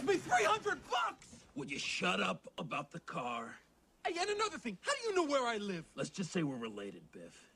cost me 300 bucks! Would you shut up about the car? Hey, and another thing, how do you know where I live? Let's just say we're related, Biff.